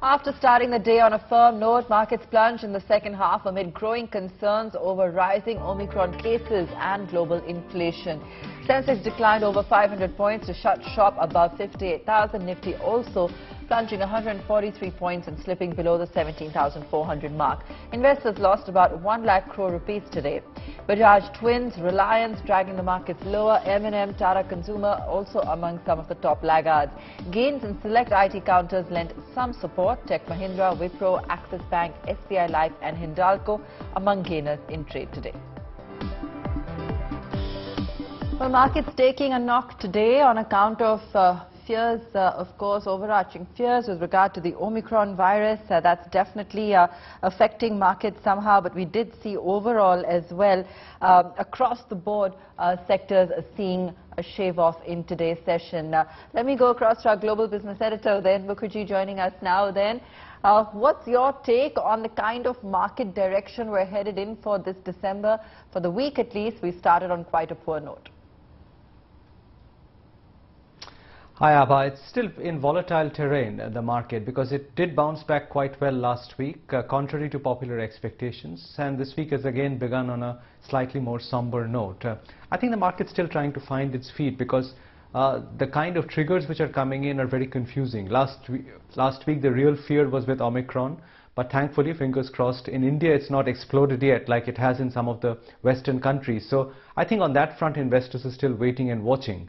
After starting the day on a firm note, markets plunged in the second half amid growing concerns over rising Omicron cases and global inflation. Sensex declined over 500 points to shut shop above 58,000. Nifty also plunging 143 points and slipping below the 17,400 mark. Investors lost about 1 lakh crore rupees today. Bajaj Twins, Reliance dragging the markets lower, M&M, Tata Consumer also among some of the top laggards. Gains in select IT counters lent some support. Tech Mahindra, Wipro, Axis Bank, SBI Life and Hindalco among gainers in trade today. Well, markets taking a knock today on account of uh, fears, uh, of course, overarching fears with regard to the Omicron virus. Uh, that's definitely uh, affecting markets somehow, but we did see overall as well um, across the board uh, sectors seeing a shave off in today's session. Uh, let me go across to our global business editor then, Mukherjee joining us now then. Uh, what's your take on the kind of market direction we're headed in for this December? For the week at least, we started on quite a poor note. Hi Abha, it's still in volatile terrain, uh, the market, because it did bounce back quite well last week, uh, contrary to popular expectations, and this week has again begun on a slightly more somber note. Uh, I think the market's still trying to find its feet because uh, the kind of triggers which are coming in are very confusing. Last, we last week the real fear was with Omicron, but thankfully, fingers crossed, in India it's not exploded yet like it has in some of the Western countries. So I think on that front investors are still waiting and watching.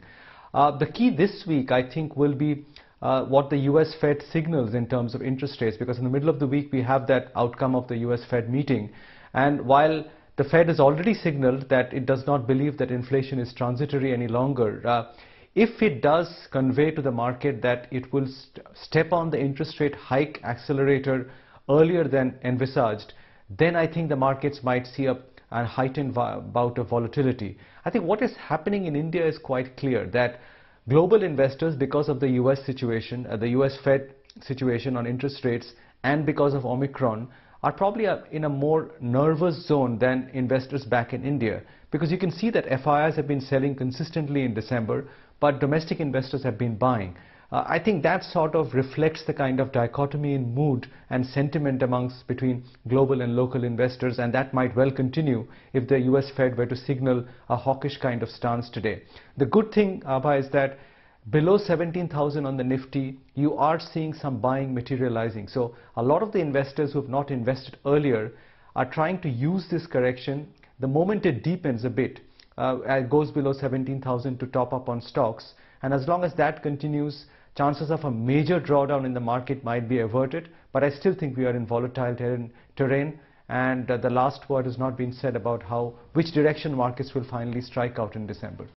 Uh, the key this week, I think, will be uh, what the US Fed signals in terms of interest rates, because in the middle of the week we have that outcome of the US Fed meeting. And while the Fed has already signaled that it does not believe that inflation is transitory any longer, uh, if it does convey to the market that it will st step on the interest rate hike accelerator earlier than envisaged, then I think the markets might see a and heightened bout of volatility. I think what is happening in India is quite clear that global investors, because of the US situation, uh, the US Fed situation on interest rates, and because of Omicron, are probably uh, in a more nervous zone than investors back in India. Because you can see that FIIs have been selling consistently in December, but domestic investors have been buying. Uh, I think that sort of reflects the kind of dichotomy in mood and sentiment amongst between global and local investors and that might well continue if the US Fed were to signal a hawkish kind of stance today. The good thing, Abha, is that below 17,000 on the Nifty, you are seeing some buying materializing. So a lot of the investors who have not invested earlier are trying to use this correction. The moment it deepens a bit, uh, goes below 17,000 to top up on stocks. And as long as that continues, chances of a major drawdown in the market might be averted, but I still think we are in volatile terrain, terrain and uh, the last word has not been said about how which direction markets will finally strike out in December.